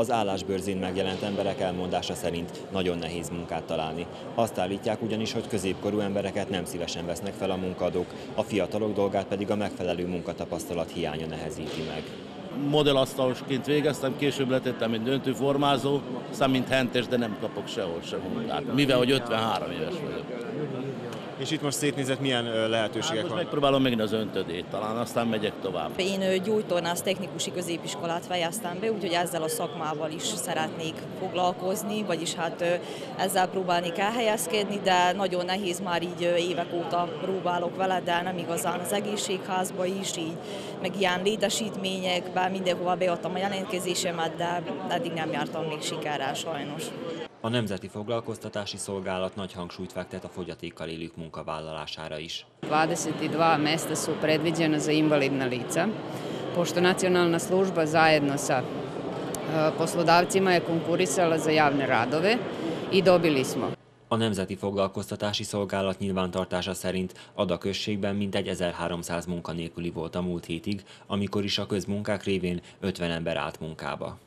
Az állásbőrzén megjelent emberek elmondása szerint nagyon nehéz munkát találni. Azt állítják ugyanis, hogy középkorú embereket nem szívesen vesznek fel a munkadók, a fiatalok dolgát pedig a megfelelő munkatapasztalat hiánya nehezíti meg modellasztalosként végeztem, később letettem egy döntőformázó, aztán mint hentes, de nem kapok sehol sem munkát, mivel hogy 53 éves vagyok. És itt most szétnézett, milyen lehetőségek hát most megpróbálom megint az öntödét, talán aztán megyek tovább. Én gyógytornász technikusi középiskolát fejeztem be, úgyhogy ezzel a szakmával is szeretnék foglalkozni, vagyis hát ezzel próbálnék elhelyezkedni, de nagyon nehéz már így évek óta próbálok vele, de nem igazán az egészségházba is, így, meg ilyen létesítményekben mindenhova beadtam a jelentkezésemet, de eddig nem jártam még sikerrel sajnos. A Nemzeti Foglalkoztatási Szolgálat nagy hangsúlyt fektet a fogyatékkal élők munkavállalására is. 22 mesta su predviđena za invalidna lica, pošto nacionalna služba zajedno sa e, poslodavcima je konkurisala za javne radove i dobili smo. A Nemzeti Foglalkoztatási Szolgálat nyilvántartása szerint Ada községben mintegy 1300 munkanélküli volt a múlt hétig, amikor is a közmunkák révén 50 ember állt munkába.